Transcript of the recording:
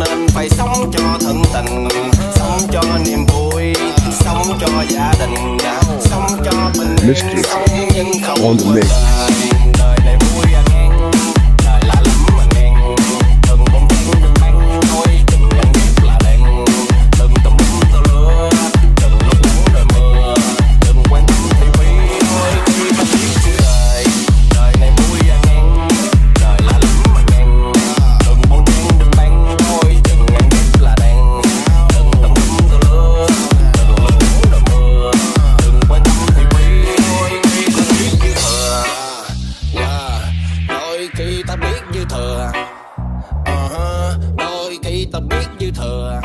nên phải sống cho thân tình. Sống cho niềm vui sống cho gia đình. Sống cho mình sống nhưng không tôi biết như thừa